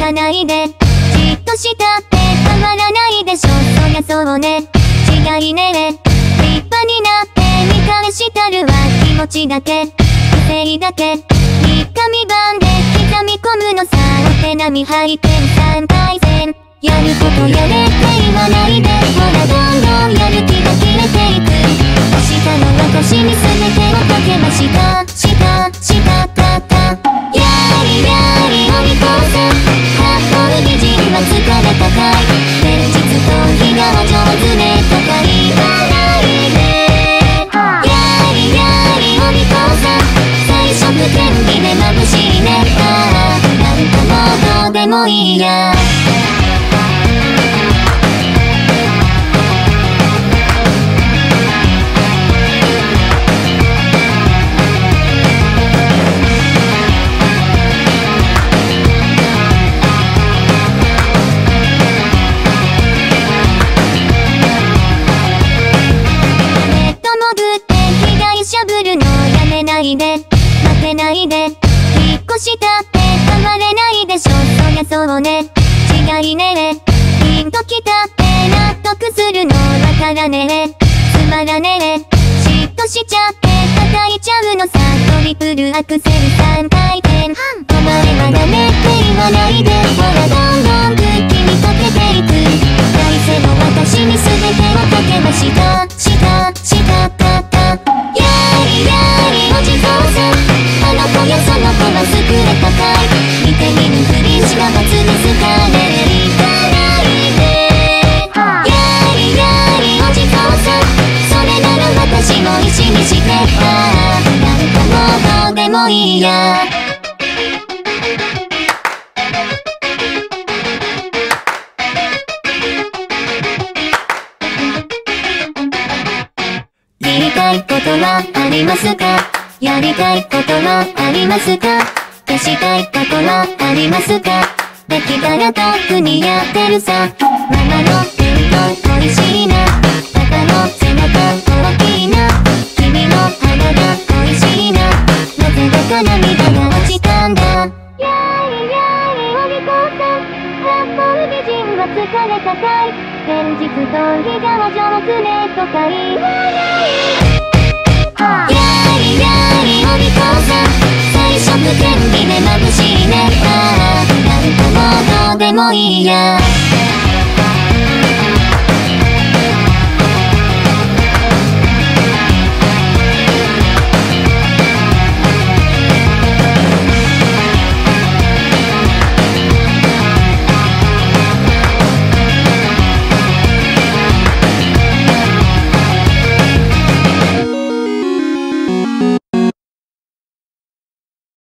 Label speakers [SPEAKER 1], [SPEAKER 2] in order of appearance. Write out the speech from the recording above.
[SPEAKER 1] かないで。じっとしたってたまらないでしょ。そりゃそうね。違いね。立派になって見返したるわ。気持ちだけ。不正だけ。三日三晩で刻み込むのさ。お手並み拝見3回戦。やることやれって言わないで。ほらどんどんでやりやりお利口さ最初不天気で眩しねああなんかもうどうでもいいやないで。引っ越したって変われないでしょ。そりゃそうね。違いね。ピンときたって納得するの。わからね。えつまらね。え嫉妬しちゃって叩いちゃうのさ。トリプルアクセル3回いいや言いたいことはありますか？やりたいことはありますか？消したい過去はありますか？できたらとっくにやってるさ。ママのなぜだか涙が落ちたんだ。やいやいお利口さん八方美人は疲れたかい現実と日がは上手ねとか言わないやりやりお利口さん最初不天気で眩しいねああなんかもうどうでもいいや